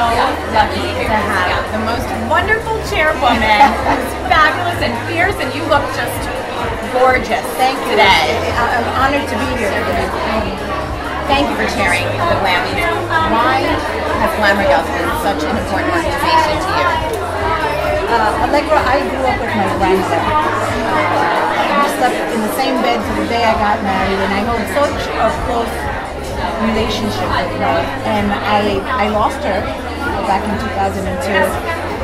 so lucky to have the most wonderful chairwoman who's fabulous and fierce, and you look just gorgeous Thank you. today. I- I'm honored to be here today. Thank you for chairing the Glammys. Why has Glamour Gals been such an important organization to you? Uh, Allegra, I grew up with my grandmother. Uh, we slept in the same bed to the day I got married, and I hold such a close relationship with her. And I, I lost her back in 2002,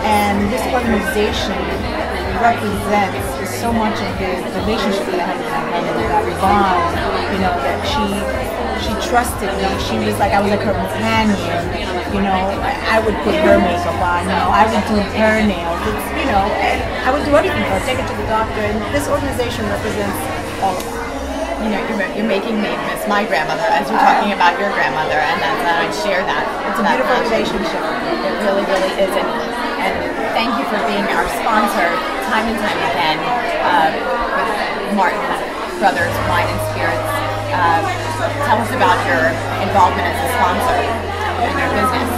and this organization represents so much of the relationship that I had with my grandmother, that bond, you know, that she she trusted me. She was like I was like her companion. You know, I would put her makeup on. You know, I would do her nails. You know, I would do everything for her. Take her to the doctor. And this organization represents all of. You know, you're, you're making me miss my grandmother as you're talking about your grandmother, and that's and I share that. It's a that beautiful passion. relationship. It really, really is. And, and thank you for being our sponsor time and time again uh, with Martin Brothers Wine and Spirits. Uh, tell us about your involvement as a sponsor in your business.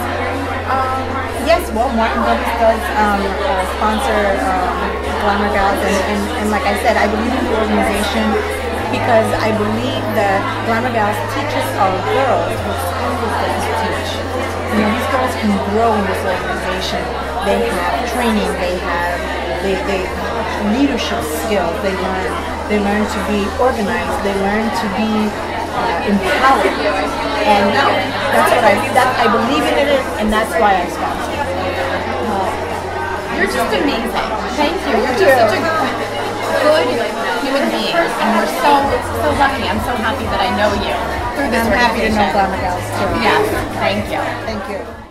Um, yes, well, Martin Brothers does um, uh, sponsor um, Glamour Gals, and, and, and like I said, I believe in the organization because I believe that Glamour Gals teaches our girls what schools doesn't teach. You know, these girls can grow in this organization. They have training, they have they, they leadership skills. They learn they learn to be organized. They learn to be uh, empowered, and that's what I that I believe in it, and that's why I sponsor. You're just amazing. Thank you. You're just such a good human being, and we're so so lucky. I'm so happy that I know you through this I'm happy to know organization. Glamour Gals too. Yes, thank you. Thank you.